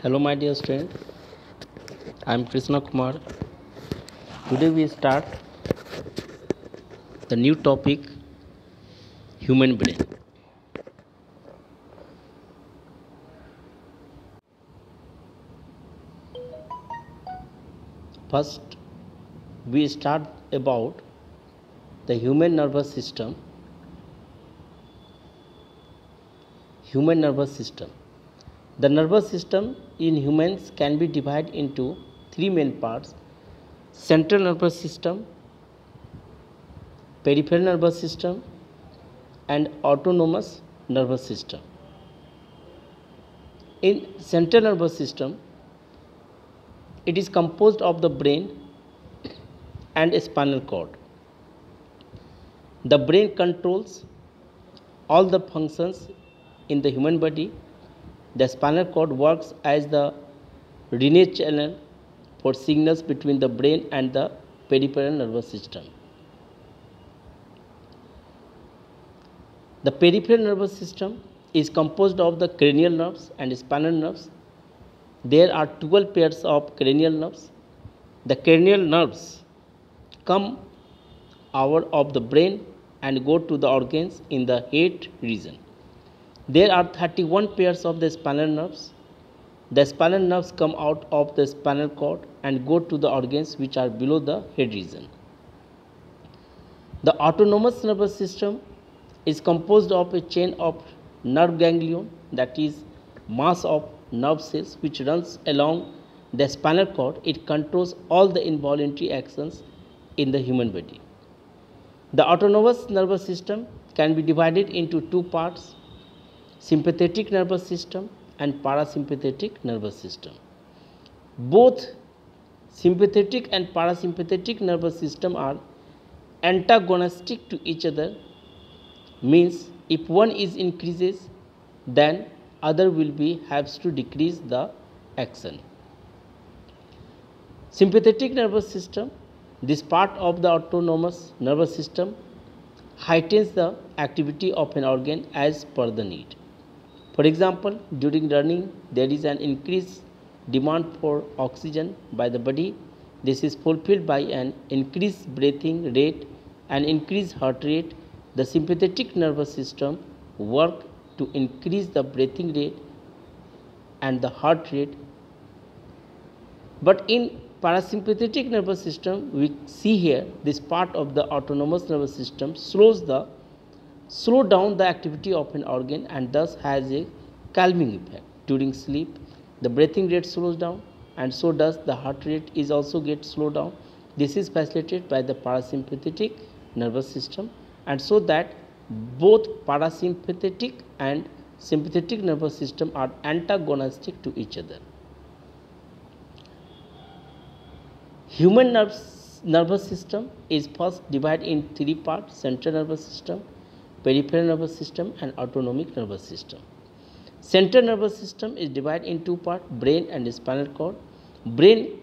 Hello, my dear student. I am Krishna Kumar. Today we start the new topic human brain. First, we start about the human nervous system. Human nervous system. The nervous system in humans can be divided into three main parts central nervous system, peripheral nervous system, and autonomous nervous system. In central nervous system, it is composed of the brain and a spinal cord. The brain controls all the functions in the human body the spinal cord works as the relay channel for signals between the brain and the peripheral nervous system. The peripheral nervous system is composed of the cranial nerves and spinal nerves. There are 12 pairs of cranial nerves. The cranial nerves come out of the brain and go to the organs in the head region. There are 31 pairs of the spinal nerves. The spinal nerves come out of the spinal cord and go to the organs which are below the head region. The autonomous nervous system is composed of a chain of nerve ganglion that is mass of nerve cells which runs along the spinal cord. It controls all the involuntary actions in the human body. The autonomous nervous system can be divided into two parts sympathetic nervous system and parasympathetic nervous system. Both sympathetic and parasympathetic nervous system are antagonistic to each other means if one is increases then other will be has to decrease the action. Sympathetic nervous system this part of the autonomous nervous system heightens the activity of an organ as per the need. For example, during running, there is an increased demand for oxygen by the body. This is fulfilled by an increased breathing rate and increased heart rate. The sympathetic nervous system work to increase the breathing rate and the heart rate. But in parasympathetic nervous system, we see here this part of the autonomous nervous system slows the slow down the activity of an organ and thus has a calming effect. During sleep the breathing rate slows down and so does the heart rate is also get slowed down. This is facilitated by the parasympathetic nervous system and so that both parasympathetic and sympathetic nervous system are antagonistic to each other. Human nerves, nervous system is first divided in three parts central nervous system peripheral nervous system and autonomic nervous system. Central nervous system is divided in two parts brain and spinal cord. Brain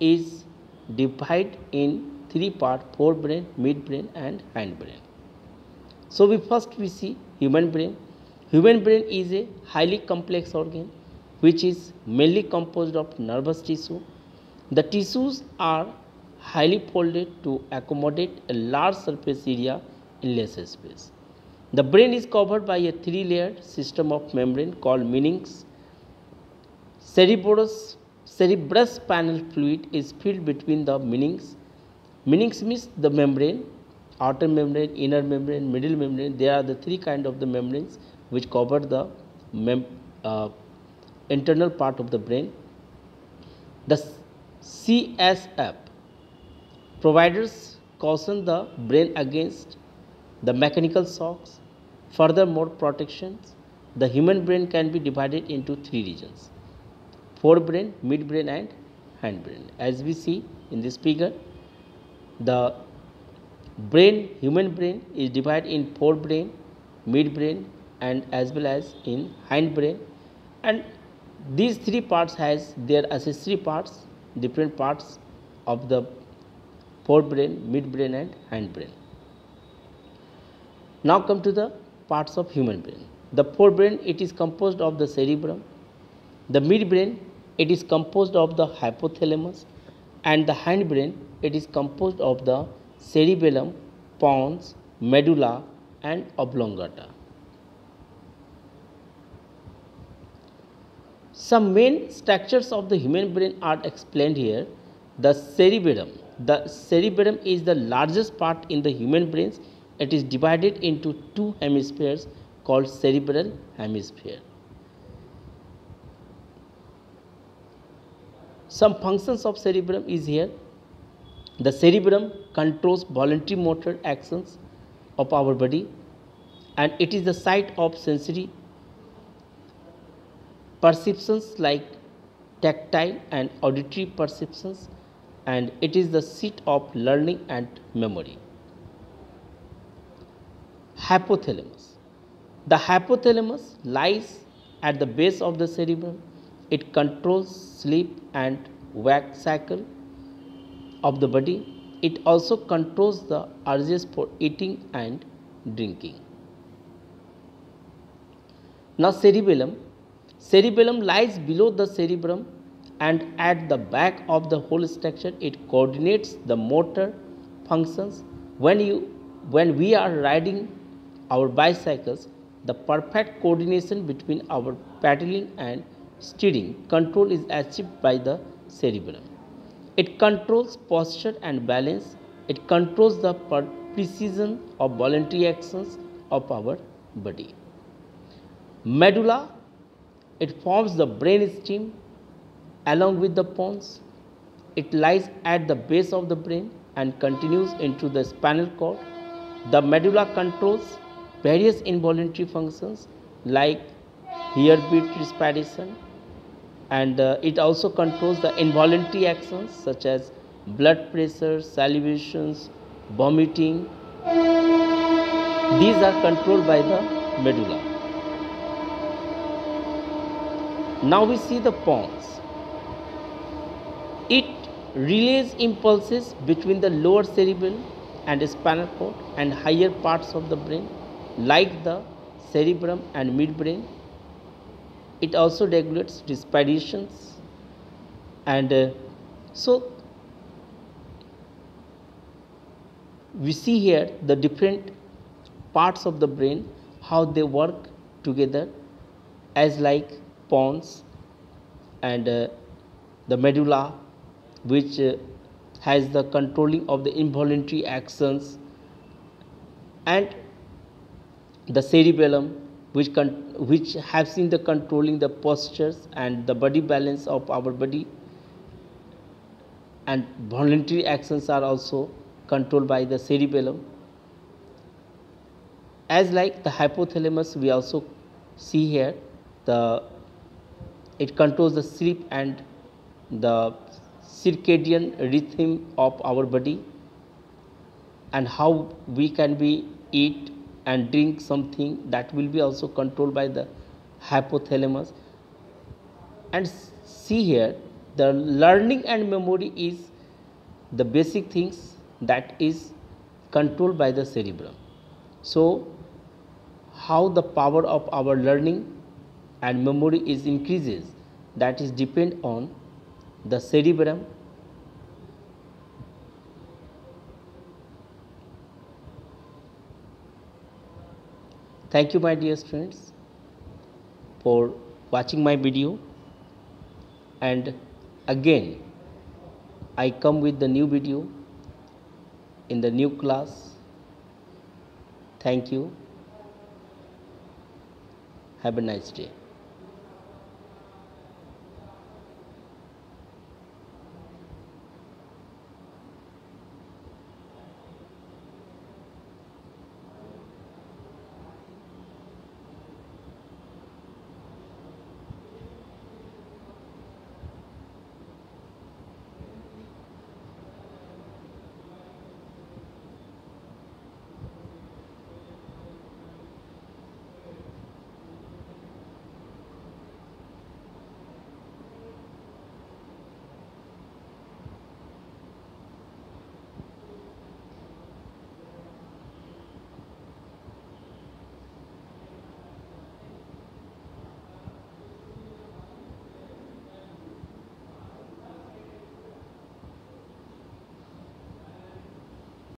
is divided in three parts forebrain, midbrain and hindbrain. So we first we see human brain. Human brain is a highly complex organ which is mainly composed of nervous tissue. The tissues are highly folded to accommodate a large surface area in less space. The brain is covered by a three-layered system of membrane called meninges. Cerebrous, cerebrous spinal fluid is filled between the meninges. Meninges means the membrane, outer membrane, inner membrane, middle membrane. There are the three kind of the membranes which cover the uh, internal part of the brain. The CSF providers caution the brain against the mechanical shocks, Furthermore, protections, the human brain can be divided into three regions forebrain, midbrain, and hindbrain. As we see in this figure, the brain, human brain, is divided in forebrain, midbrain, and as well as in hindbrain. And these three parts has their accessory parts, different parts of the forebrain, midbrain, and hindbrain. Now come to the parts of human brain. The forebrain it is composed of the cerebrum, the midbrain it is composed of the hypothalamus and the hindbrain it is composed of the cerebellum, pons, medulla and oblongata. Some main structures of the human brain are explained here. The cerebellum. The cerebellum is the largest part in the human brains. It is divided into two hemispheres called cerebral hemisphere. Some functions of cerebrum is here. The cerebrum controls voluntary motor actions of our body and it is the site of sensory perceptions like tactile and auditory perceptions and it is the seat of learning and memory. Hypothalamus. The hypothalamus lies at the base of the cerebrum. It controls sleep and wake cycle of the body. It also controls the urges for eating and drinking. Now cerebellum. Cerebellum lies below the cerebrum and at the back of the whole structure it coordinates the motor functions. When you when we are riding our bicycles the perfect coordination between our pedaling and steering control is achieved by the cerebellum. It controls posture and balance. It controls the precision of voluntary actions of our body. Medulla, it forms the brain stem along with the pons. It lies at the base of the brain and continues into the spinal cord. The medulla controls various involuntary functions like heartbeat respiration, and uh, it also controls the involuntary actions such as blood pressure, salivations, vomiting. These are controlled by the medulla. Now we see the pons. It relays impulses between the lower cerebellum and spinal cord and higher parts of the brain like the cerebrum and midbrain. It also regulates respirations and uh, so we see here the different parts of the brain how they work together as like pons and uh, the medulla which uh, has the controlling of the involuntary actions. And the cerebellum which, which have seen the controlling the postures and the body balance of our body. And voluntary actions are also controlled by the cerebellum. As like the hypothalamus we also see here the it controls the sleep and the circadian rhythm of our body and how we can be eat and drink something that will be also controlled by the hypothalamus. And see here the learning and memory is the basic things that is controlled by the cerebrum. So how the power of our learning and memory is increases that is depend on the cerebrum Thank you my dear friends for watching my video and again I come with the new video in the new class. Thank you. Have a nice day.